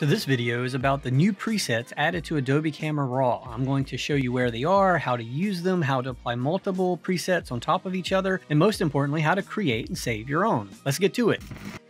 So this video is about the new presets added to Adobe Camera Raw. I'm going to show you where they are, how to use them, how to apply multiple presets on top of each other, and most importantly, how to create and save your own. Let's get to it.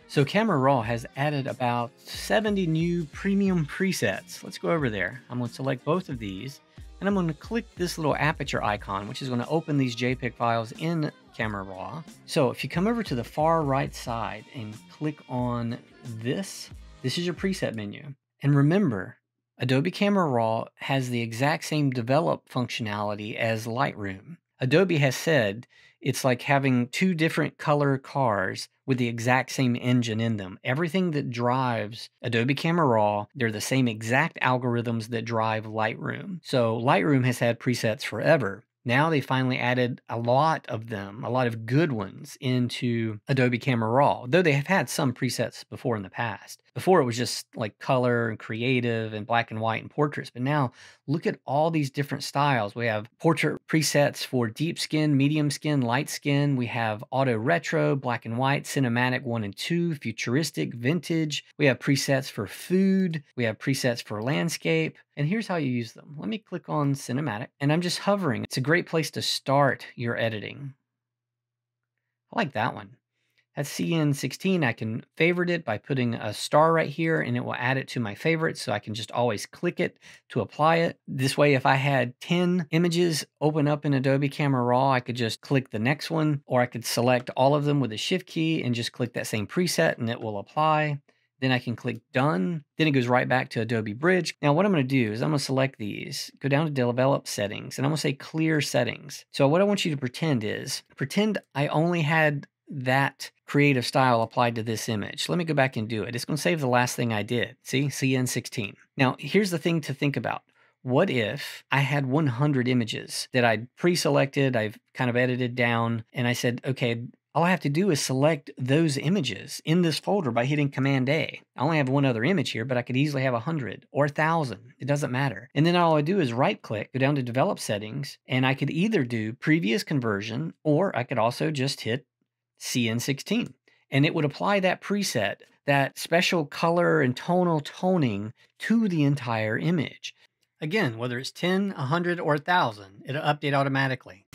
So Camera Raw has added about 70 new premium presets. Let's go over there. I'm going to select both of these and I'm going to click this little aperture icon, which is going to open these JPEG files in Camera Raw. So if you come over to the far right side and click on this, this is your preset menu. And remember, Adobe Camera Raw has the exact same develop functionality as Lightroom. Adobe has said it's like having two different color cars with the exact same engine in them. Everything that drives Adobe Camera Raw, they're the same exact algorithms that drive Lightroom. So Lightroom has had presets forever. Now they finally added a lot of them, a lot of good ones into Adobe Camera Raw, though they have had some presets before in the past. Before it was just like color and creative and black and white and portraits, but now look at all these different styles. We have portrait presets for deep skin, medium skin, light skin. We have auto retro, black and white, cinematic 1 and 2, futuristic, vintage. We have presets for food. We have presets for landscape. And here's how you use them. Let me click on cinematic and I'm just hovering. It's a great place to start your editing. I like that one. At CN16, I can favorite it by putting a star right here and it will add it to my favorites. So I can just always click it to apply it. This way, if I had 10 images open up in Adobe Camera Raw, I could just click the next one or I could select all of them with the shift key and just click that same preset and it will apply. Then I can click done. Then it goes right back to Adobe Bridge. Now what I'm going to do is I'm going to select these, go down to develop settings, and I'm going to say clear settings. So what I want you to pretend is, pretend I only had that creative style applied to this image. Let me go back and do it. It's going to save the last thing I did. See, CN16. Now, here's the thing to think about. What if I had 100 images that I'd pre-selected, I've kind of edited down, and I said, okay, all I have to do is select those images in this folder by hitting Command A. I only have one other image here, but I could easily have 100 or 1,000. It doesn't matter. And then all I do is right click, go down to Develop Settings, and I could either do Previous Conversion or I could also just hit CN16. And it would apply that preset, that special color and tonal toning to the entire image. Again, whether it's 10, 100, or 1,000, it'll update automatically.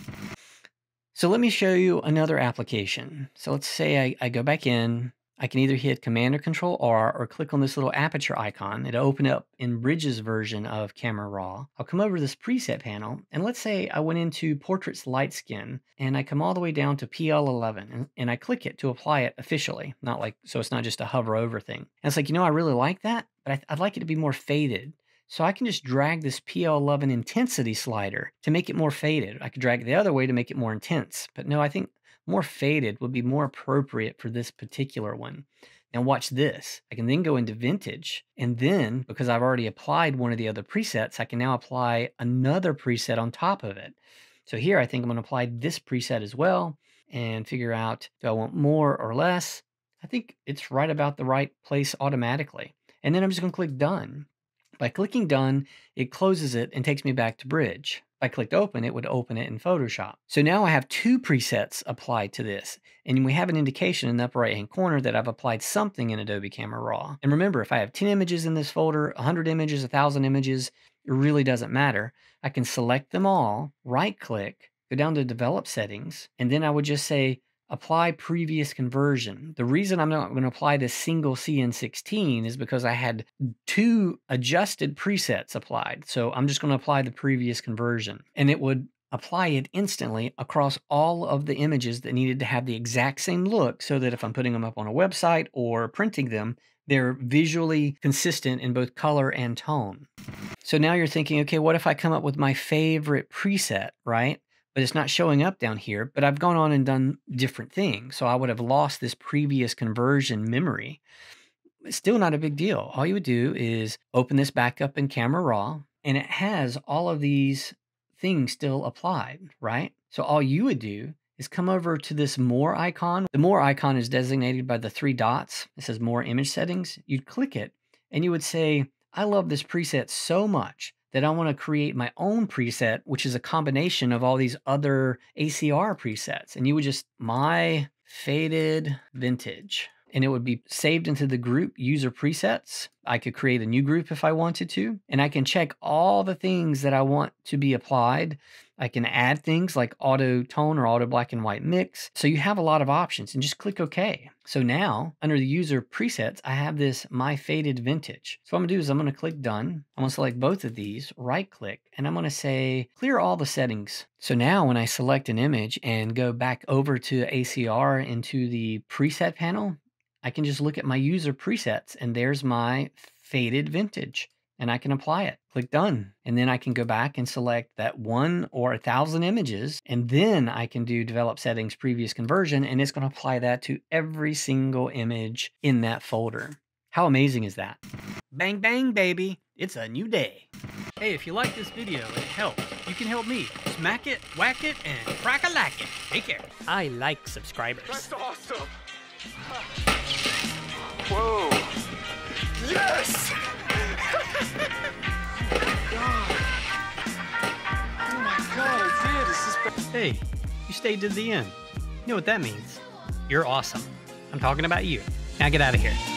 So let me show you another application. So let's say I, I go back in, I can either hit Command or Control R or click on this little aperture icon. It'll open up in Bridge's version of Camera Raw. I'll come over to this preset panel and let's say I went into Portraits Light Skin and I come all the way down to PL11 and, and I click it to apply it officially. Not like, so it's not just a hover over thing. And it's like, you know, I really like that, but I'd like it to be more faded. So I can just drag this PL11 intensity slider to make it more faded. I could drag it the other way to make it more intense. But no, I think more faded would be more appropriate for this particular one. Now watch this. I can then go into vintage and then because I've already applied one of the other presets, I can now apply another preset on top of it. So here I think I'm going to apply this preset as well and figure out do I want more or less. I think it's right about the right place automatically. And then I'm just going to click done. By clicking done, it closes it and takes me back to Bridge. If I clicked open, it would open it in Photoshop. So now I have two presets applied to this, and we have an indication in the upper right hand corner that I've applied something in Adobe Camera Raw. And remember, if I have 10 images in this folder, 100 images, 1,000 images, it really doesn't matter. I can select them all, right click, go down to develop settings, and then I would just say apply previous conversion. The reason I'm not going to apply this single CN16 is because I had two adjusted presets applied. So I'm just going to apply the previous conversion and it would apply it instantly across all of the images that needed to have the exact same look so that if I'm putting them up on a website or printing them, they're visually consistent in both color and tone. So now you're thinking, okay, what if I come up with my favorite preset, right? But it's not showing up down here. But I've gone on and done different things. So I would have lost this previous conversion memory. It's still not a big deal. All you would do is open this back up in Camera Raw, and it has all of these things still applied, right? So all you would do is come over to this more icon. The more icon is designated by the three dots. It says more image settings. You'd click it and you would say, I love this preset so much that I want to create my own preset, which is a combination of all these other ACR presets. And you would just, my faded vintage. And it would be saved into the group user presets. I could create a new group if I wanted to, and I can check all the things that I want to be applied. I can add things like auto tone or auto black and white mix. So you have a lot of options and just click OK. So now under the user presets, I have this My Faded Vintage. So what I'm gonna do is I'm gonna click done. I'm gonna select both of these, right click, and I'm gonna say clear all the settings. So now when I select an image and go back over to ACR into the preset panel, I can just look at my user presets and there's my faded vintage and I can apply it. Click done. And then I can go back and select that one or a thousand images. And then I can do develop settings previous conversion and it's going to apply that to every single image in that folder. How amazing is that? Bang, bang, baby. It's a new day. Hey, if you like this video and it helps, you can help me. Smack it, whack it, and crack a lack it. Take care. I like subscribers. That's awesome. Whoa. Yes! Hey, you stayed to the end. You know what that means? You're awesome. I'm talking about you. Now get out of here.